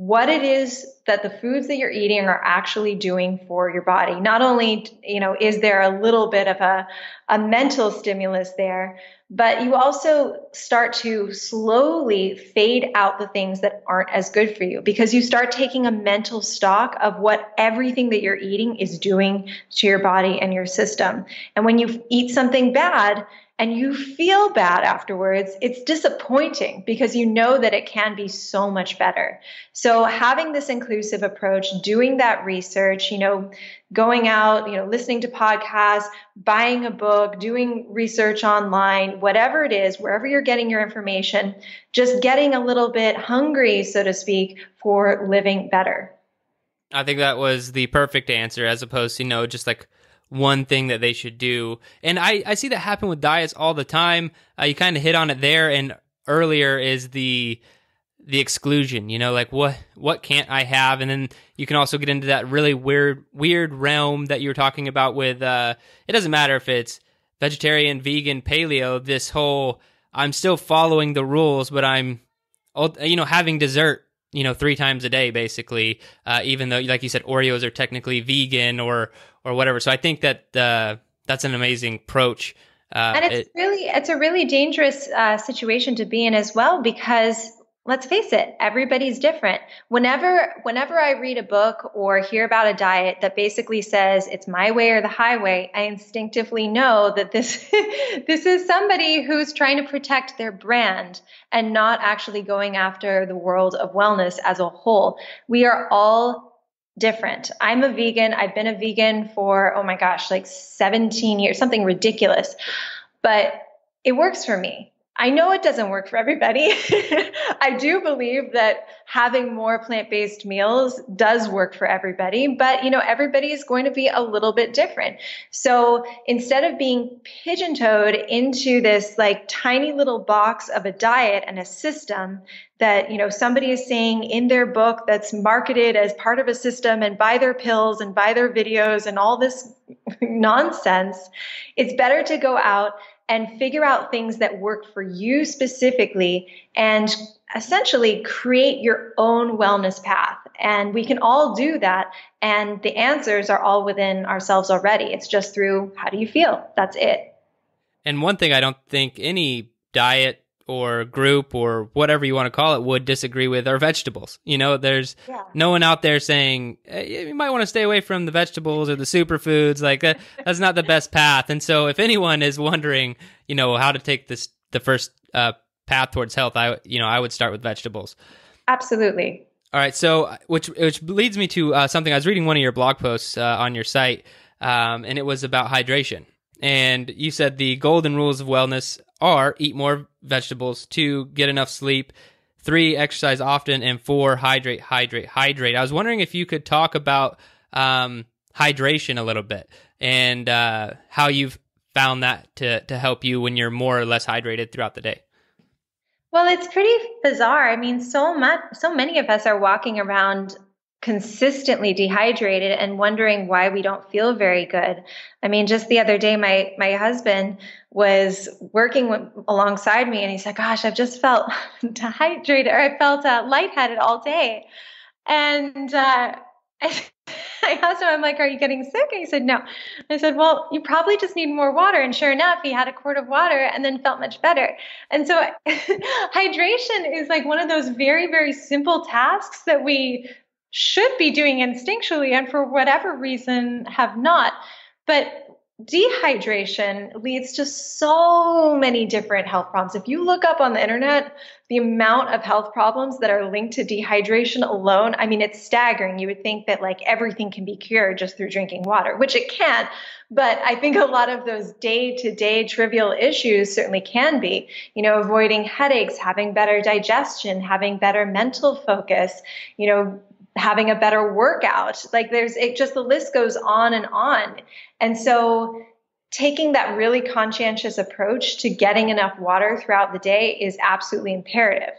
what it is that the foods that you're eating are actually doing for your body. Not only, you know, is there a little bit of a, a mental stimulus there, but you also start to slowly fade out the things that aren't as good for you because you start taking a mental stock of what everything that you're eating is doing to your body and your system. And when you eat something bad, and you feel bad afterwards, it's disappointing because you know that it can be so much better. So having this inclusive approach, doing that research, you know, going out, you know, listening to podcasts, buying a book, doing research online, whatever it is, wherever you're getting your information, just getting a little bit hungry, so to speak, for living better. I think that was the perfect answer as opposed to, you know, just like one thing that they should do. And I, I see that happen with diets all the time. Uh, you kind of hit on it there and earlier is the the exclusion, you know, like what what can't I have? And then you can also get into that really weird weird realm that you were talking about with uh it doesn't matter if it's vegetarian, vegan, paleo, this whole I'm still following the rules, but I'm you know having dessert you know three times a day basically uh, even though like you said oreos are technically vegan or or whatever. So i think that uh, that's an amazing approach. Uh, and it's it, really it's a really dangerous uh, situation to be in as well because let's face it everybody's different. Whenever whenever i read a book or hear about a diet that basically says it's my way or the highway i instinctively know that this this is somebody who's trying to protect their brand and not actually going after the world of wellness as a whole. We are all different. I'm a vegan. I've been a vegan for oh my gosh like 17 years something ridiculous. But it works for me I know it doesn't work for everybody. I do believe that having more plant-based meals does work for everybody, but you know, everybody is going to be a little bit different. So instead of being pigeon-toed into this like tiny little box of a diet and a system that, you know, somebody is saying in their book that's marketed as part of a system and buy their pills and buy their videos and all this nonsense, it's better to go out and figure out things that work for you specifically and essentially create your own wellness path. And we can all do that. And the answers are all within ourselves already. It's just through how do you feel? That's it. And one thing I don't think any diet or group or whatever you want to call it would disagree with are vegetables. You know, there's yeah. no one out there saying hey, you might want to stay away from the vegetables or the superfoods. Like that, that's not the best path. And so, if anyone is wondering, you know, how to take this the first uh, path towards health, I you know I would start with vegetables. Absolutely. All right. So, which which leads me to uh, something I was reading one of your blog posts uh, on your site, um, and it was about hydration. And you said the golden rules of wellness are eat more vegetables, two, get enough sleep, three, exercise often, and four, hydrate, hydrate, hydrate. I was wondering if you could talk about um, hydration a little bit and uh, how you've found that to, to help you when you're more or less hydrated throughout the day. Well, it's pretty bizarre. I mean, so much, so many of us are walking around consistently dehydrated and wondering why we don't feel very good. I mean, just the other day, my my husband was working with, alongside me, and he said, "Gosh, I've just felt dehydrated, or I felt uh, lightheaded all day," and. Uh, I asked him, I'm like, are you getting sick? And he said, no. I said, well, you probably just need more water. And sure enough, he had a quart of water and then felt much better. And so hydration is like one of those very, very simple tasks that we should be doing instinctually and for whatever reason have not. But dehydration leads to so many different health problems. If you look up on the internet, the amount of health problems that are linked to dehydration alone, I mean, it's staggering. You would think that like everything can be cured just through drinking water, which it can't. But I think a lot of those day to day trivial issues certainly can be, you know, avoiding headaches, having better digestion, having better mental focus, you know, having a better workout. Like there's it just the list goes on and on. And so taking that really conscientious approach to getting enough water throughout the day is absolutely imperative.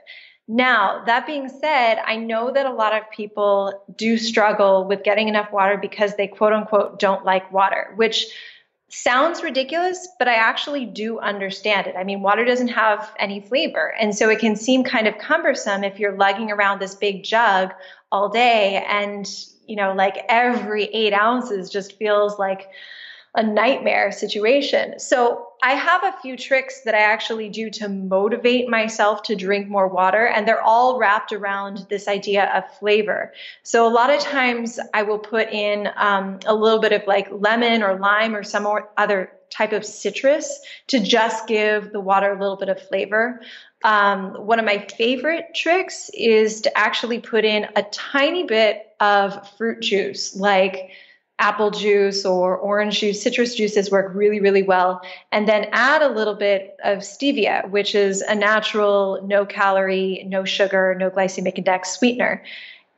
Now, that being said, I know that a lot of people do struggle with getting enough water because they quote unquote don't like water, which sounds ridiculous, but I actually do understand it. I mean, water doesn't have any flavor. And so it can seem kind of cumbersome if you're lugging around this big jug all day and, you know, like every eight ounces just feels like a nightmare situation. So I have a few tricks that I actually do to motivate myself to drink more water, and they're all wrapped around this idea of flavor. So a lot of times I will put in um, a little bit of like lemon or lime or some other type of citrus to just give the water a little bit of flavor. Um, one of my favorite tricks is to actually put in a tiny bit of fruit juice, like apple juice or orange juice, citrus juices work really, really well. And then add a little bit of stevia, which is a natural, no calorie, no sugar, no glycemic index sweetener.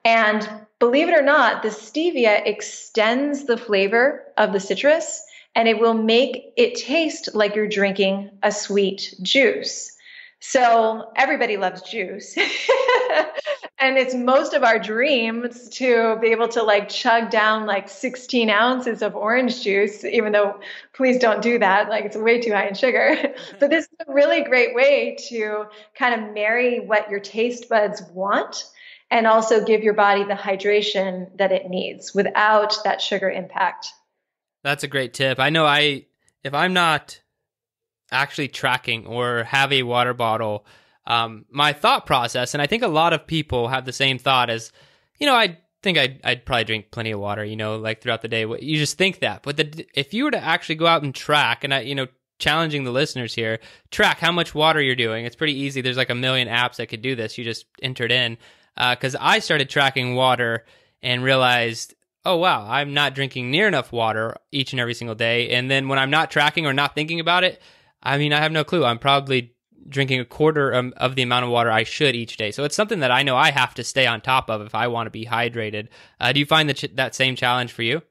And believe it or not, the stevia extends the flavor of the citrus and it will make it taste like you're drinking a sweet juice. So everybody loves juice. and it's most of our dreams to be able to like chug down like 16 ounces of orange juice, even though please don't do that. Like it's way too high in sugar. but this is a really great way to kind of marry what your taste buds want and also give your body the hydration that it needs without that sugar impact. That's a great tip. I know I, if I'm not actually tracking or have a water bottle, um, my thought process, and I think a lot of people have the same thought as, you know, I think I'd, I'd probably drink plenty of water, you know, like throughout the day. You just think that, but the, if you were to actually go out and track, and I, you know, challenging the listeners here, track how much water you're doing. It's pretty easy. There's like a million apps that could do this. You just enter it in. Because uh, I started tracking water and realized, oh wow, I'm not drinking near enough water each and every single day. And then when I'm not tracking or not thinking about it, I mean, I have no clue. I'm probably drinking a quarter um, of the amount of water I should each day. So it's something that I know I have to stay on top of if I want to be hydrated. Uh, do you find that ch- that same challenge for you?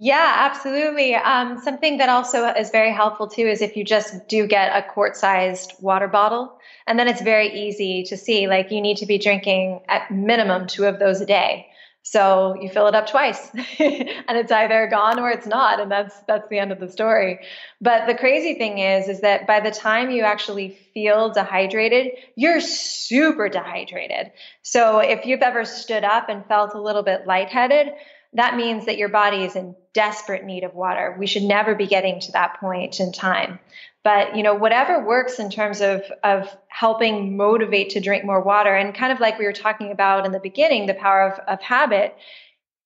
Yeah, absolutely. Um, something that also is very helpful too is if you just do get a quart sized water bottle, and then it's very easy to see like you need to be drinking at minimum two of those a day. So you fill it up twice and it's either gone or it's not and that's that's the end of the story. But the crazy thing is is that by the time you actually feel dehydrated, you're super dehydrated. So if you've ever stood up and felt a little bit lightheaded, that means that your body is in desperate need of water. We should never be getting to that point in time. But you know, whatever works in terms of of helping motivate to drink more water, and kind of like we were talking about in the beginning, the power of, of habit,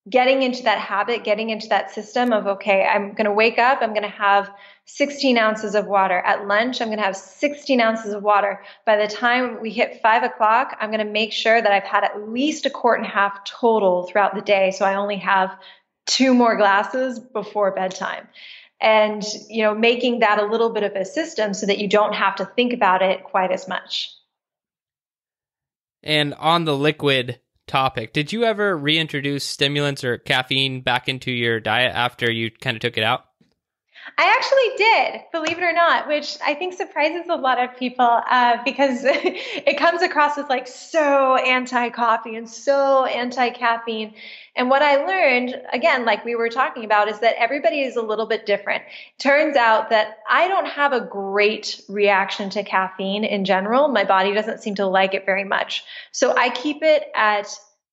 getting into that habit, getting into that system of okay, I'm going to wake up, I'm going to have 16 ounces of water. At lunch, I'm going to have 16 ounces of water. By the time we hit five o'clock, I'm going to make sure that I've had at least a quart and a half total throughout the day, so I only have two more glasses before bedtime and you know making that a little bit of a system so that you don't have to think about it quite as much. And on the liquid topic did you ever reintroduce stimulants or caffeine back into your diet after you kind of took it out I actually did, believe it or not, which I think surprises a lot of people uh, because it comes across as like so anti coffee and so anti caffeine. And what I learned, again, like we were talking about, is that everybody is a little bit different. Turns out that I don't have a great reaction to caffeine in general. My body doesn't seem to like it very much. So I keep it at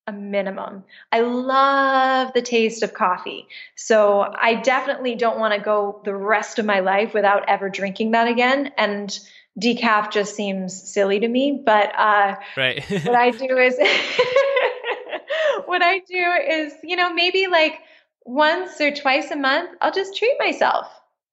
a minimum. I love the taste of coffee. So I definitely don't want to go the rest of my life without ever drinking that again. And decaf just seems silly to me. But uh, right. what I do is what I do is, you know, maybe like once or twice a month, I'll just treat myself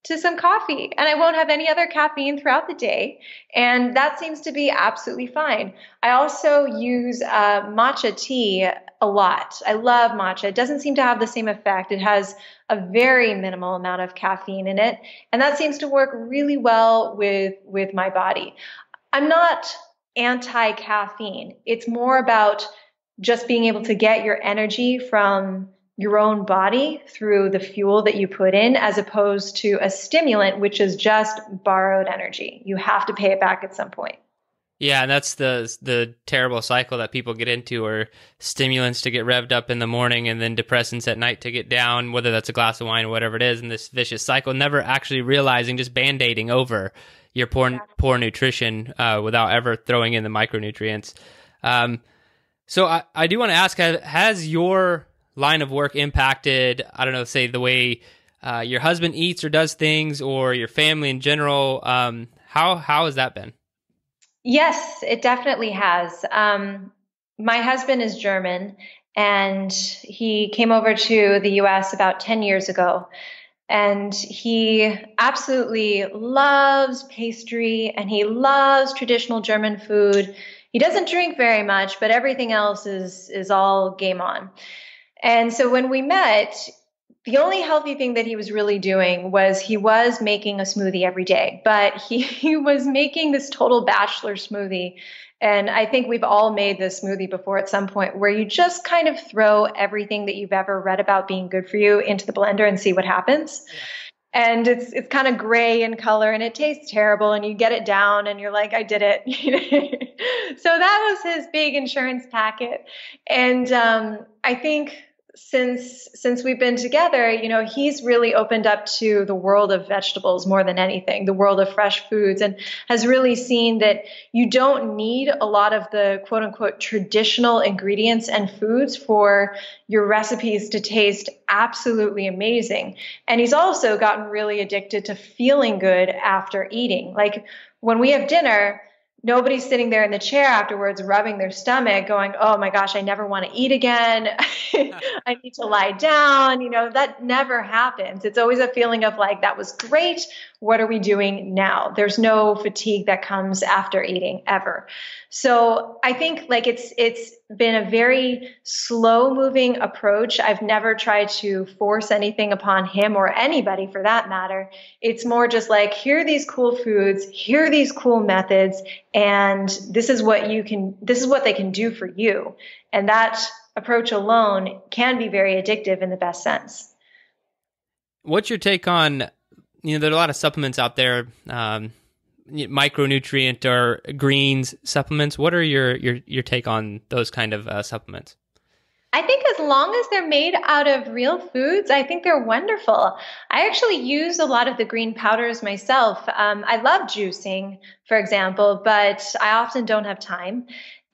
to some coffee and I won't have any other caffeine throughout the day. And that seems to be absolutely fine. I also use uh, matcha tea a lot. I love matcha. It doesn't seem to have the same effect. It has a very minimal amount of caffeine in it. And that seems to work really well with, with my body. I'm not anti caffeine. It's more about just being able to get your energy from your own body through the fuel that you put in as opposed to a stimulant which is just borrowed energy you have to pay it back at some point Yeah, and that's the the terrible cycle that people get into, or stimulants to get revved up in the morning, and then depressants at night to get down. Whether that's a glass of wine or whatever it is, in this vicious cycle, never actually realizing, just band aiding over your poor poor nutrition uh, without ever throwing in the micronutrients. Um, so I, I do want to ask: Has your line of work impacted? I don't know, say the way uh, your husband eats or does things, or your family in general? Um, how how has that been? Yes, it definitely has. Um, my husband is German, and he came over to the US about 10 years ago. And he absolutely loves pastry and he loves traditional German food. He doesn't drink very much, but everything else is, is all game on. And so when we met, the only healthy thing that he was really doing was he was making a smoothie every day, but he, he was making this total bachelor smoothie. And I think we've all made this smoothie before at some point where you just kind of throw everything that you've ever read about being good for you into the blender and see what happens. Yeah and it's it's kind of gray in color and it tastes terrible and you get it down and you're like i did it so that was his big insurance packet and um, i think since since we've been together, you know, he's really opened up to the world of vegetables more than anything, the world of fresh foods, and has really seen that you don't need a lot of the quote unquote traditional ingredients and foods for your recipes to taste absolutely amazing. And he's also gotten really addicted to feeling good after eating. Like when we have dinner, nobody's sitting there in the chair afterwards rubbing their stomach going oh my gosh i never want to eat again. I need to lie down. You know that never happens. It's always a feeling of like that was great what are we doing now? There's no fatigue that comes after eating ever. So i think like it's it's been a very slow moving approach. I've never tried to force anything upon him or anybody for that matter. It's more just like here are these cool foods here are these cool methods and this is what you can this is what they can do for you. And that approach alone can be very addictive in the best sense. What's your take on you know, there are a lot of supplements out there, um, micronutrient or greens supplements. What are your your your take on those kind of uh, supplements? I think as long as they're made out of real foods, I think they're wonderful. I actually use a lot of the green powders myself. Um, I love juicing, for example, but I often don't have time.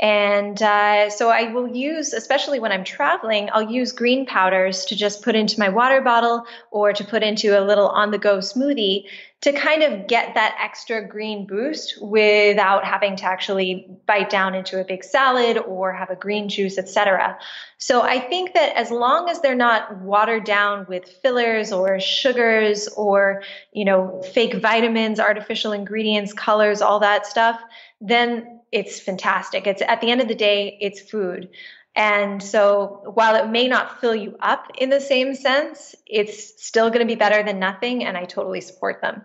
And uh, so I will use, especially when I'm traveling, I'll use green powders to just put into my water bottle or to put into a little on the go smoothie to kind of get that extra green boost without having to actually bite down into a big salad or have a green juice, etc. So I think that as long as they're not watered down with fillers or sugars or, you know, fake vitamins, artificial ingredients, colors, all that stuff, then it's fantastic. It's at the end of the day, it's food. And so while it may not fill you up in the same sense, it's still going to be better than nothing. And I totally support them.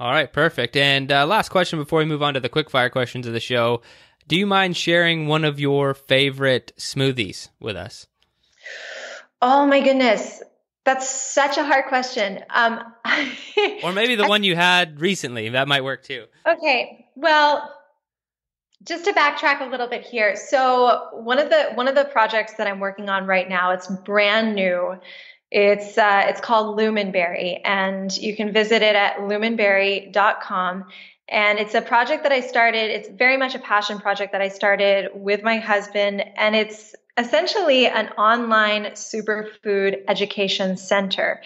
All right, perfect. And uh, last question before we move on to the quickfire questions of the show. Do you mind sharing one of your favorite smoothies with us? Oh my goodness. That's such a hard question. Um, or maybe the one you had recently. That might work too. Okay. Well, just to backtrack a little bit here. So one of the one of the projects that I'm working on right now, it's brand new. It's uh, it's called Luminberry, and you can visit it at luminberry.com. And it's a project that I started. It's very much a passion project that I started with my husband, and it's essentially an online superfood education center.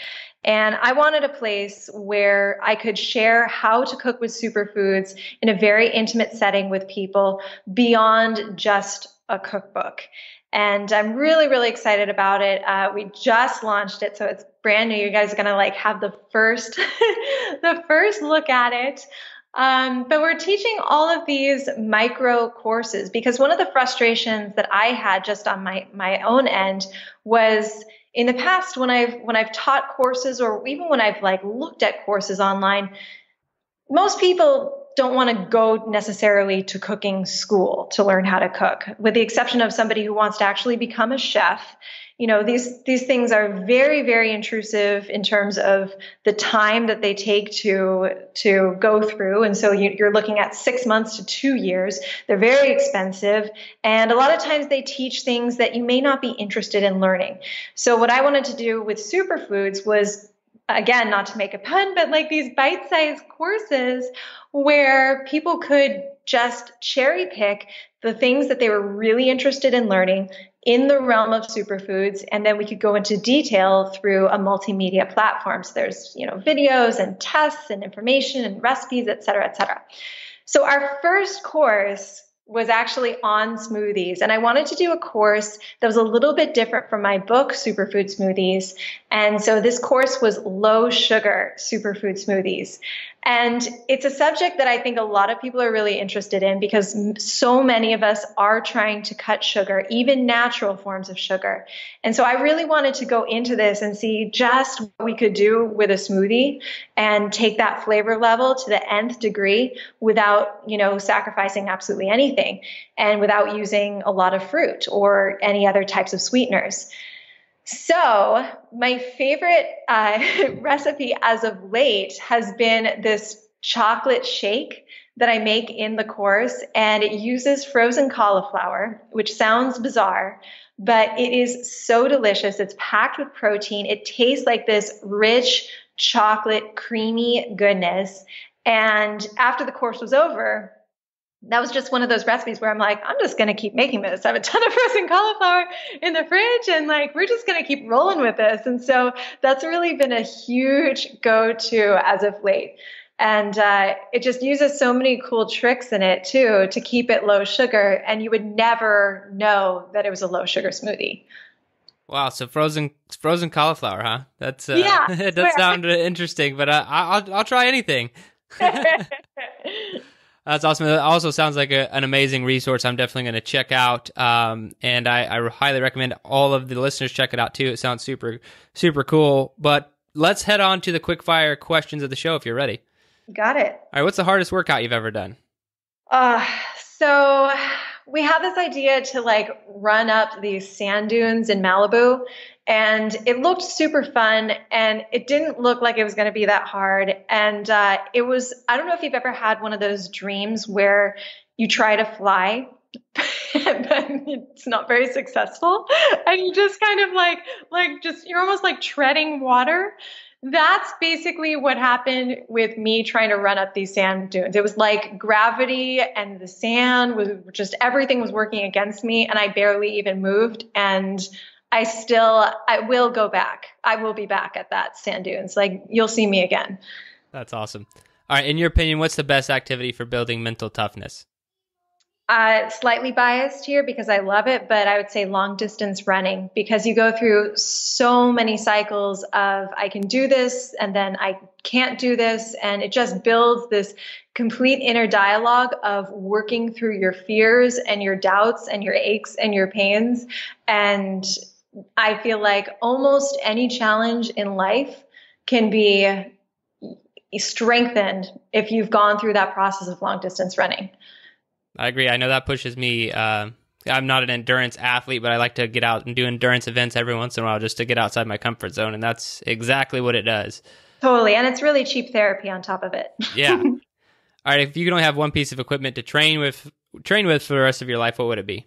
And I wanted a place where I could share how to cook with superfoods in a very intimate setting with people beyond just a cookbook. And I'm really, really excited about it. Uh, we just launched it, so it's brand new. You guys are gonna like have the first, the first look at it. Um, but we're teaching all of these micro courses because one of the frustrations that I had just on my my own end was in the past when I've when I've taught courses or even when I've like looked at courses online, most people don't want to go necessarily to cooking school to learn how to cook, with the exception of somebody who wants to actually become a chef. You know, these these things are very very intrusive in terms of the time that they take to to go through, and so you, you're looking at six months to two years. They're very expensive, and a lot of times they teach things that you may not be interested in learning. So what I wanted to do with superfoods was again, not to make a pun, but like these bite sized courses where people could just cherry pick the things that they were really interested in learning in the realm of superfoods and then we could go into detail through a multimedia platform. So there's you know videos and tests and information and recipes et cetera et cetera. So our first course was actually on smoothies. And I wanted to do a course that was a little bit different from my book, Superfood Smoothies. And so this course was low sugar superfood smoothies. And it's a subject that I think a lot of people are really interested in because so many of us are trying to cut sugar, even natural forms of sugar. And so I really wanted to go into this and see just what we could do with a smoothie and take that flavor level to the nth degree without, you know, sacrificing absolutely anything and without using a lot of fruit or any other types of sweeteners. So, my favorite uh, recipe as of late has been this chocolate shake that I make in the course, and it uses frozen cauliflower, which sounds bizarre, but it is so delicious. It's packed with protein. It tastes like this rich chocolate, creamy goodness. And after the course was over, that was just one of those recipes where I'm like, I'm just going to keep making this. I have a ton of frozen cauliflower in the fridge and like, we're just going to keep rolling with this. And so that's really been a huge go to as of late. And uh, it just uses so many cool tricks in it too to keep it low sugar. And you would never know that it was a low sugar smoothie. Wow, so frozen frozen cauliflower, huh? That's uh, yeah, it does sound interesting, but uh, I'll I'll try anything. That's awesome. It also sounds like a, an amazing resource. I'm definitely going to check out, um, and I, I, highly recommend all of the listeners check it out too. It sounds super, super cool. But let's head on to the quick fire questions of the show if you're ready. Got it. All right. What's the hardest workout you've ever done? Uh, so we had this idea to like run up these sand dunes in Malibu, and it looked super fun and it didn't look like it was going to be that hard and uh, it was i don't know if you've ever had one of those dreams where you try to fly but it's not very successful and you just kind of like like just you're almost like treading water that's basically what happened with me trying to run up these sand dunes. It was like gravity and the sand was just everything was working against me and I barely even moved. And I still I will go back. I will be back at that sand dunes. Like you'll see me again. That's awesome. All right, in your opinion, what's the best activity for building mental toughness? Uh, slightly biased here because I love it, but I would say long distance running because you go through so many cycles of I can do this and then I can't do this. And it just builds this complete inner dialogue of working through your fears and your doubts and your aches and your pains. And I feel like almost any challenge in life can be strengthened if you've gone through that process of long distance running. I agree. I know that pushes me. Uh, I'm not an endurance athlete, but I like to get out and do endurance events every once in a while just to get outside my comfort zone. And that's exactly what it does. Totally. And it's really cheap therapy on top of it. yeah. All right. If you could only have one piece of equipment to train with, train with for the rest of your life, what would it be?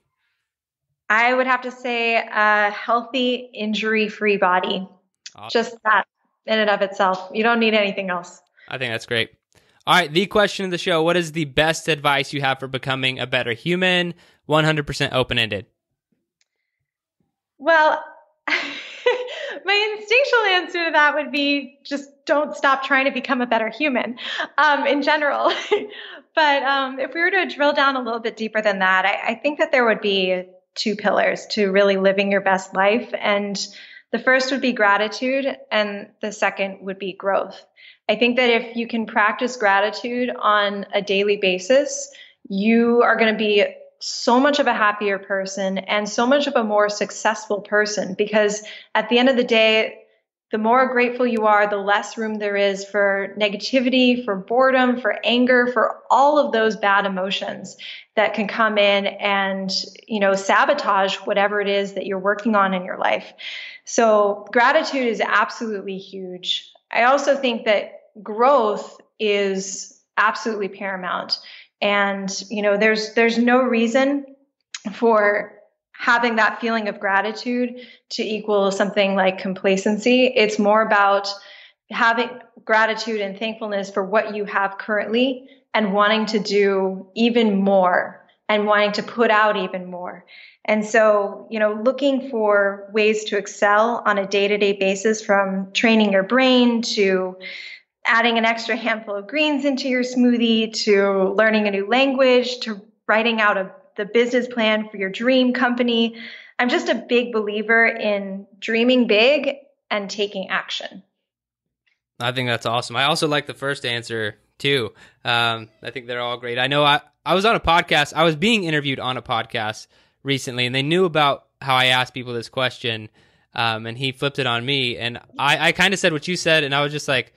I would have to say a healthy, injury free body. Awesome. Just that in and of itself. You don't need anything else. I think that's great. All right, the question of the show What is the best advice you have for becoming a better human? 100% open ended. Well, my instinctual answer to that would be just don't stop trying to become a better human um, in general. but um, if we were to drill down a little bit deeper than that, I, I think that there would be two pillars to really living your best life. And the first would be gratitude, and the second would be growth. I think that if you can practice gratitude on a daily basis, you are going to be so much of a happier person and so much of a more successful person because at the end of the day, the more grateful you are, the less room there is for negativity, for boredom, for anger, for all of those bad emotions that can come in and, you know, sabotage whatever it is that you're working on in your life. So gratitude is absolutely huge. I also think that growth is absolutely paramount. And, you know, there's there's no reason for having that feeling of gratitude to equal something like complacency. It's more about having gratitude and thankfulness for what you have currently and wanting to do even more and wanting to put out even more. And so, you know, looking for ways to excel on a day to day basis from training your brain to adding an extra handful of greens into your smoothie to learning a new language to writing out a the business plan for your dream company. I'm just a big believer in dreaming big and taking action. I think that's awesome. I also like the first answer too. Um, I think they're all great. I know I, I was on a podcast, I was being interviewed on a podcast recently, and they knew about how I asked people this question. Um, and he flipped it on me. And I, I kind of said what you said, and I was just like,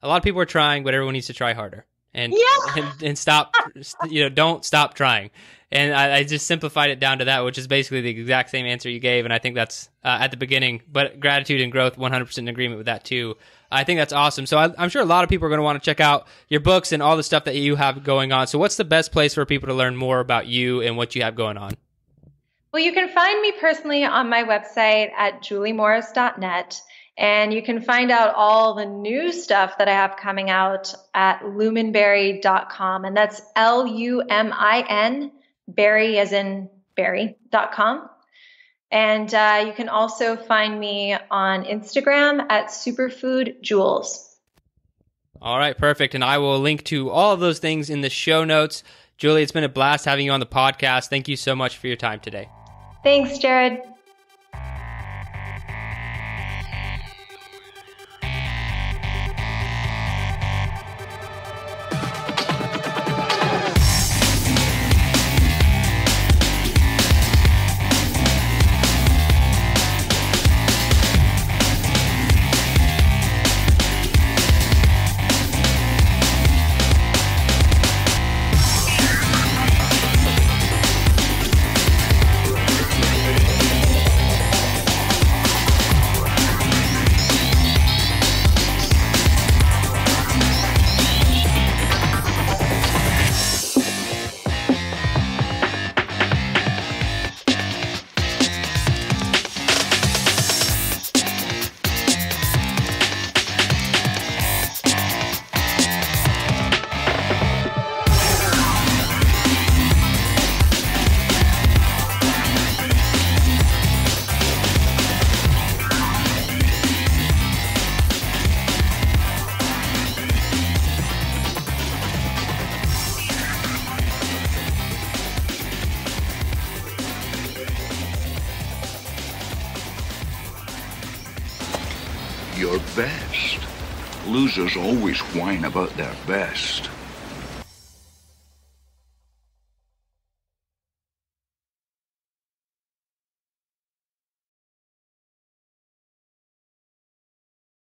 a lot of people are trying, but everyone needs to try harder and yeah. and, and stop you know don't stop trying and I, I, just simplified it down to that which is basically the exact same answer you gave and i think that's uh, at the beginning but gratitude and growth 100% in agreement with that too i think that's awesome so I, i'm sure a lot of people are going to want to check out your books and all the stuff that you have going on so what's the best place for people to learn more about you and what you have going on well you can find me personally on my website at juliemorris.net and you can find out all the new stuff that I have coming out at luminberry.com. And that's L U M I N, berry as in berry.com. And uh, you can also find me on Instagram at Superfood superfoodjules. All right, perfect. And I will link to all of those things in the show notes. Julie, it's been a blast having you on the podcast. Thank you so much for your time today. Thanks, Jared. About their best.